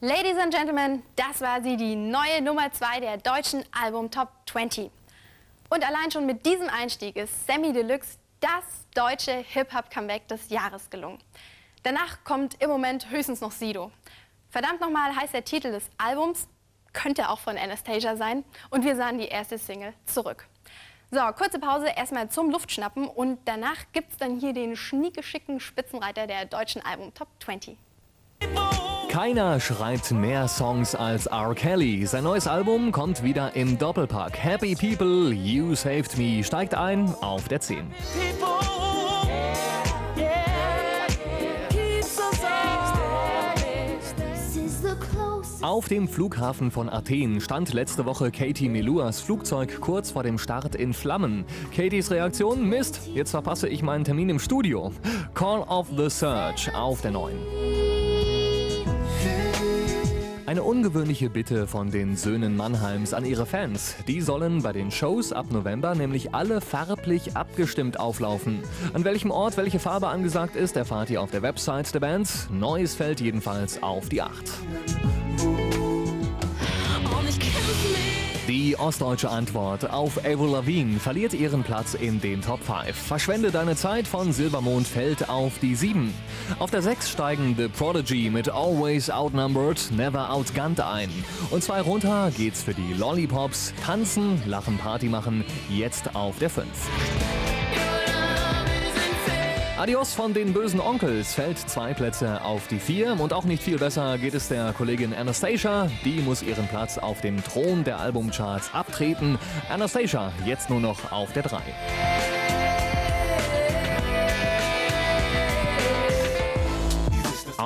Ladies and Gentlemen, das war sie, die neue Nummer 2 der deutschen Album Top 20. Und allein schon mit diesem Einstieg ist Sammy Deluxe das deutsche Hip-Hop-Comeback des Jahres gelungen. Danach kommt im Moment höchstens noch Sido. Verdammt nochmal heißt der Titel des Albums, könnte auch von Anastasia sein. Und wir sahen die erste Single zurück. So, kurze Pause, erstmal zum Luftschnappen und danach gibt es dann hier den schniegeschicken Spitzenreiter der deutschen Album Top 20. Keiner schreibt mehr Songs als R. Kelly. Sein neues Album kommt wieder im Doppelpack. Happy People, You Saved Me steigt ein auf der 10. Auf dem Flughafen von Athen stand letzte Woche Katie Meluas Flugzeug kurz vor dem Start in Flammen. Katies Reaktion? Mist, jetzt verpasse ich meinen Termin im Studio. Call of the Search auf der 9. Eine ungewöhnliche Bitte von den Söhnen Mannheims an ihre Fans. Die sollen bei den Shows ab November nämlich alle farblich abgestimmt auflaufen. An welchem Ort welche Farbe angesagt ist, erfahrt ihr auf der Website der Band. Neues fällt jedenfalls auf die 8. Die ostdeutsche Antwort auf Avril Lavigne verliert ihren Platz in den Top 5. Verschwende deine Zeit von Silbermond fällt auf die 7. Auf der 6 steigen The Prodigy mit Always Outnumbered, Never Outgunned ein. Und zwei runter geht's für die Lollipops. Tanzen, lachen, Party machen, jetzt auf der 5. Adios von den bösen Onkels fällt zwei Plätze auf die vier und auch nicht viel besser geht es der Kollegin Anastasia. Die muss ihren Platz auf dem Thron der Albumcharts abtreten. Anastasia jetzt nur noch auf der 3.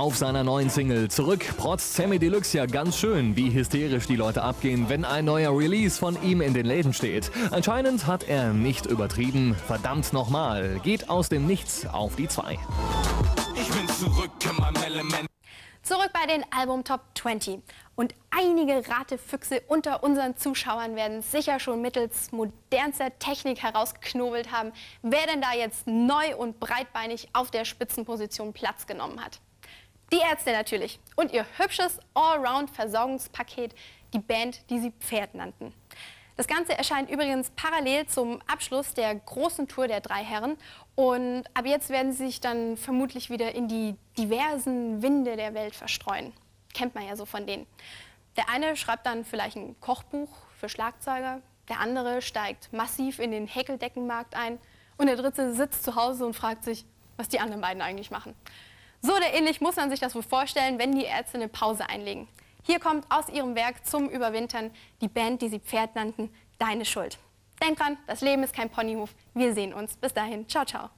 Auf seiner neuen Single zurück protzt Sammy Deluxe ja ganz schön, wie hysterisch die Leute abgehen, wenn ein neuer Release von ihm in den Läden steht. Anscheinend hat er nicht übertrieben. Verdammt nochmal, geht aus dem Nichts auf die 2. Ich bin zurück in meinem Element. Zurück bei den Album Top 20. Und einige Ratefüchse unter unseren Zuschauern werden sicher schon mittels modernster Technik herausgeknobelt haben, wer denn da jetzt neu und breitbeinig auf der Spitzenposition Platz genommen hat. Die Ärzte natürlich und ihr hübsches Allround-Versorgungspaket, die Band, die sie Pferd nannten. Das Ganze erscheint übrigens parallel zum Abschluss der großen Tour der drei Herren und ab jetzt werden sie sich dann vermutlich wieder in die diversen Winde der Welt verstreuen. Kennt man ja so von denen. Der eine schreibt dann vielleicht ein Kochbuch für Schlagzeuger, der andere steigt massiv in den Häkeldeckenmarkt ein und der dritte sitzt zu Hause und fragt sich, was die anderen beiden eigentlich machen. So oder ähnlich muss man sich das wohl vorstellen, wenn die Ärzte eine Pause einlegen. Hier kommt aus ihrem Werk zum Überwintern die Band, die sie Pferd nannten, Deine Schuld. Denk dran, das Leben ist kein Ponyhof. Wir sehen uns. Bis dahin. Ciao, ciao.